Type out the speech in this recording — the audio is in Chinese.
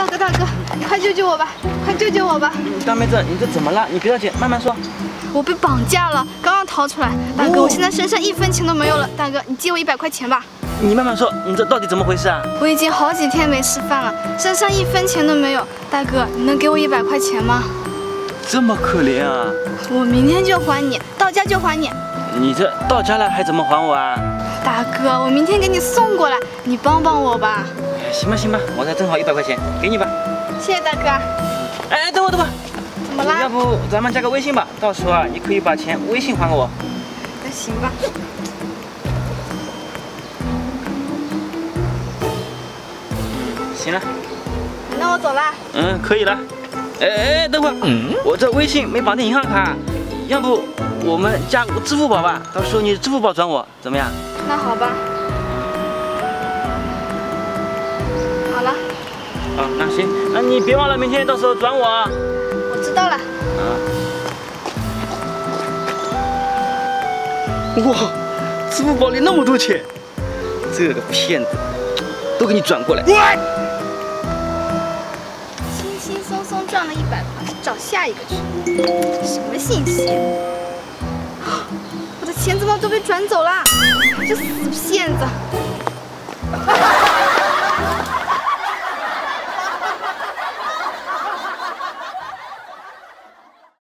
大哥大哥，快救救我吧！快救救我吧！大妹子，你这怎么了？你别着急，慢慢说。我被绑架了，刚刚逃出来。大哥，我现在身上一分钱都没有了。大哥，你借我一百块钱吧。你慢慢说，你这到底怎么回事啊？我已经好几天没吃饭了，身上一分钱都没有。大哥，你能给我一百块钱吗？这么可怜啊！我明天就还你，到家就还你。你这到家了还怎么还我啊？大哥，我明天给你送过来，你帮帮我吧。行吧行吧，我这正好一百块钱，给你吧。谢谢大哥。哎，等会等会。怎么啦？要不咱们加个微信吧，到时候啊，你可以把钱微信还给我。那行吧。行了。那我走啦。嗯，可以了。哎哎，等会儿，我这微信没绑定银行卡，要不我们加个支付宝吧？到时候你支付宝转我，怎么样？那好吧。哦，那行，那你别忘了明天到时候转我啊。我知道了。啊。哇，支付宝里那么多钱，这个骗子都给你转过来。轻轻松松赚了一百块，找下一个去。什么信息？我的钱怎么都被转走了？这死骗子！